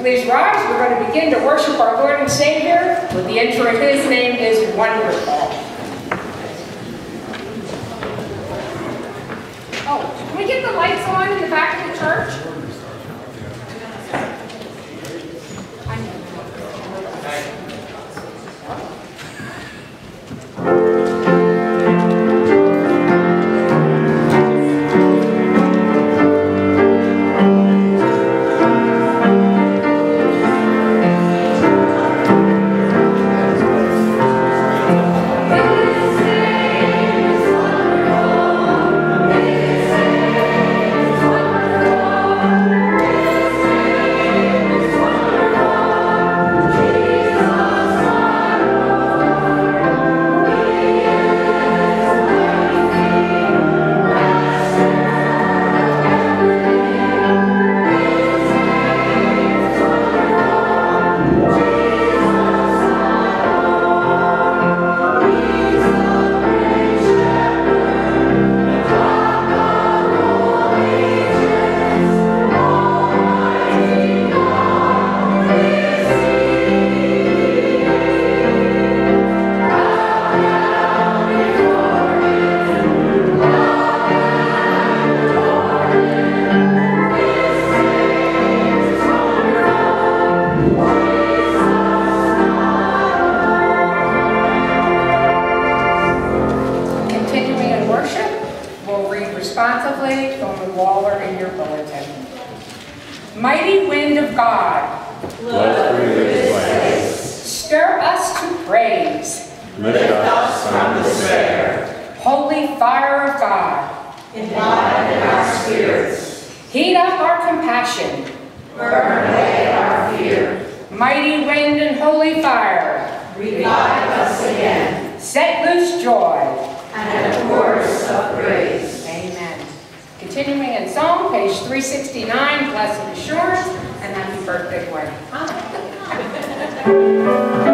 Please rise. We're going to begin to worship our Lord and Savior with the intro of His name is wonderful. Oh, can we get the lights on in the back of the church? Responsively from the Waller in your bulletin. Mighty wind of God, Let through this place, stir us to praise. lift us from despair, Holy fire of God, enliven our spirits, heat up our compassion. burn away our fear, Mighty wind and holy fire, revive us again, set loose joy. and a chorus of praise. Continuing in song, page 369, Blessed Assurance, and happy birthday, Gwen.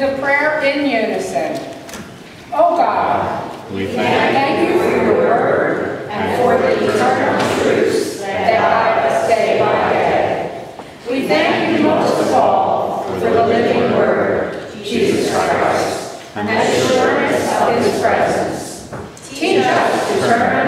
the prayer in unison. Oh God, we thank you for your word and for the eternal truths that guide us day by day. We thank you most of all for the living word, Jesus Christ, and the assurance of his presence. Teach us to turn